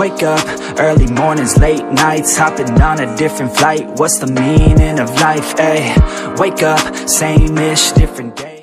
Wake up, early mornings, late nights Hopping on a different flight. What's the meaning of life, ayy? Wake up, same-ish, different day.